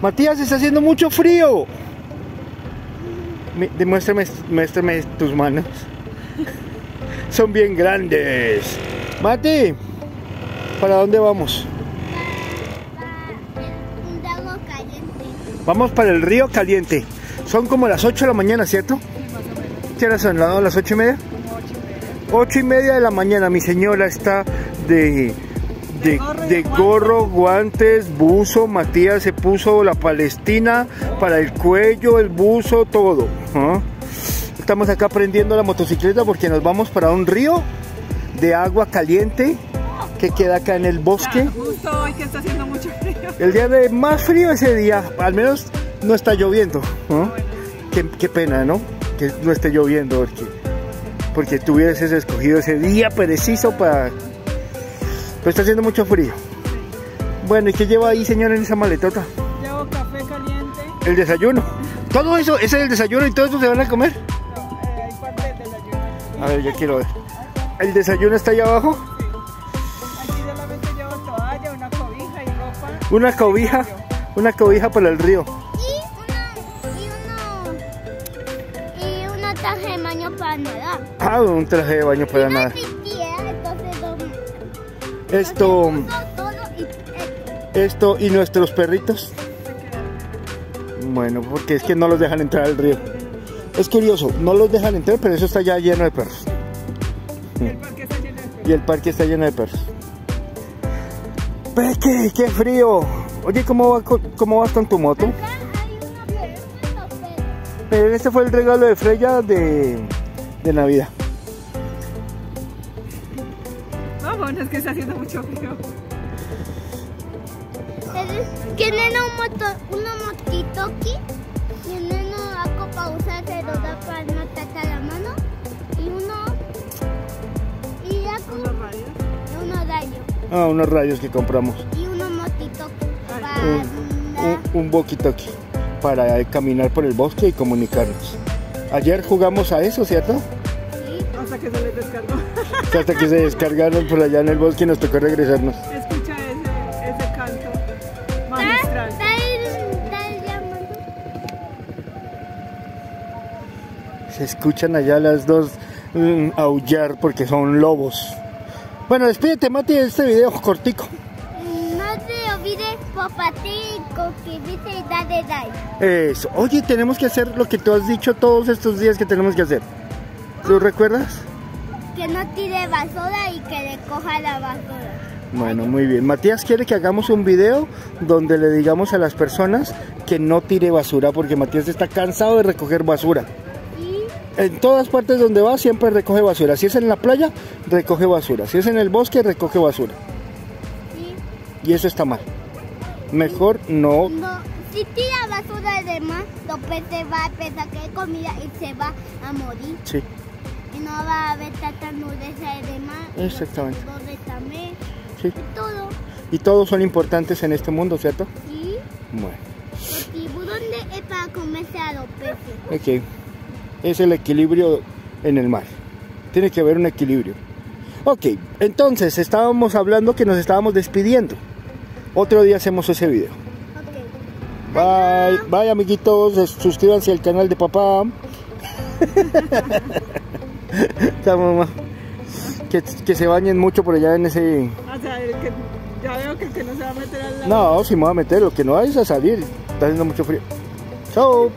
Matías, está haciendo mucho frío. Demuéstrame, muéstrame tus manos. Son bien grandes. Mati, ¿para dónde vamos? Vamos para el río caliente. Son como las 8 de la mañana, ¿cierto? ¿Qué hora son? ¿Las 8 y media? 8 y media de la mañana. Mi señora está de, de, gorro, guantes, buzo. Matías se puso la palestina para el cuello, el buzo, todo. ¿ah? Estamos acá prendiendo la motocicleta porque nos vamos para un río de agua caliente que queda acá en el bosque. justo hoy que está haciendo mucho frío. El día de más frío ese día, al menos no está lloviendo. Qué, pena, ¿no? Que no esté lloviendo porque, porque tú hubieses escogido ese día preciso para... Está haciendo mucho frío. Bueno, ¿y qué lleva ahí, señor, en esa maletota? Llevo café caliente. El desayuno. Todo eso, ese es el desayuno y todo eso se van a comer. No, eh, hay parte del desayuno. A ver, ya quiero ver. ¿El desayuno está ahí abajo? Una cobija, una cobija para el río. Y, un traje de baño para nadar. Ah, un traje de baño para nadar. Esto, esto y nuestros perritos. Bueno, porque es que no los dejan entrar al río. Es curioso, no los dejan entrar, pero eso está ya lleno de perros. Y el parque está lleno de perros. Peque, qué frío. Oye, ¿cómo, va cómo vas con tu moto? Pero este fue el regalo de Freya de, de Navidad. Vámonos, es que está haciendo mucho frío. Tienen un moto, una motito aquí. Tienen una copa usar lo da para no atacar la mano. Y uno. Y ya con. Unos rayos. Unos rayos. Ah, unos rayos que compramos. Y unos motitos para... Un, un, un para caminar por el bosque y comunicarnos. Ayer jugamos a eso, ¿cierto? Hasta que se les descargó. Hasta que se descargaron por allá en el bosque y nos tocó regresarnos. Escucha ese, ese canto magistral. Se escuchan allá las dos mm, aullar porque son lobos. Bueno, despídete, Mati, de este video cortico. No te olvides compartir, suscribirte y darle like. Eso. Oye, tenemos que hacer lo que tú has dicho todos estos días que tenemos que hacer. ¿Tú recuerdas? Que no tire basura y que le coja la basura. Bueno, muy bien. Matías quiere que hagamos un video donde le digamos a las personas que no tire basura porque Matías está cansado de recoger basura en todas partes donde va siempre recoge basura. Si es en la playa, recoge basura. Si es en el bosque, recoge basura. Sí. Y eso está mal. Mejor no. No, si tira basura de más, los peces va a pensar que hay comida y se va a morir. Sí. Y no va a haber tanta de más. Exactamente. también. Sí. Y todo. Y todos son importantes en este mundo, ¿cierto? Sí. Bueno. El tiburón es para comerse a los peces. Ok es el equilibrio en el mar. Tiene que haber un equilibrio. Ok, entonces estábamos hablando que nos estábamos despidiendo. Otro día hacemos ese video. Bye, bye amiguitos, suscríbanse al canal de papá. mamá. Que, que, se bañen mucho por allá en ese... O sea, que ya veo que, que no se va a meter al lado. No, si me va a meter, lo que no hay es a salir. Está haciendo mucho frío. Chao.